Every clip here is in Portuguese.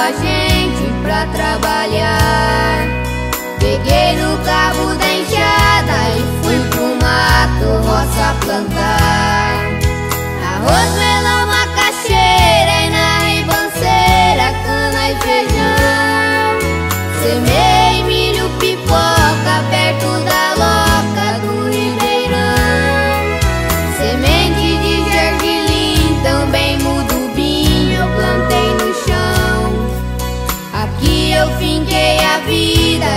a gente pra trabalhar. Peguei no carro da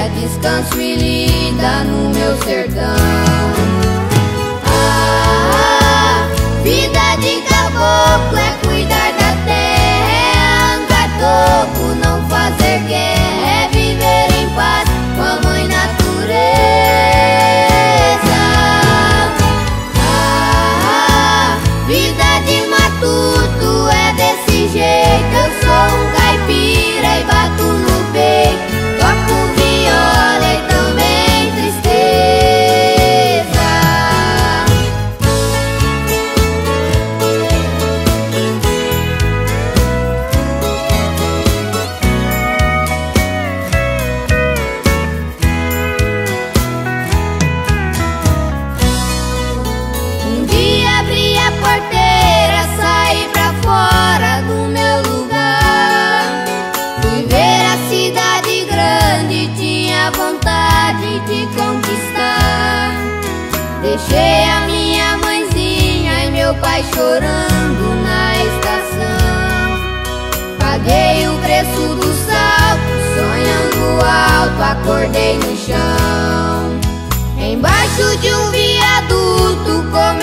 descanso e linda no meu sertão. que conquistar. Deixei a minha mãezinha e meu pai chorando na estação. Paguei o preço do salto, sonhando alto, acordei no chão. Embaixo de um viaduto comecei.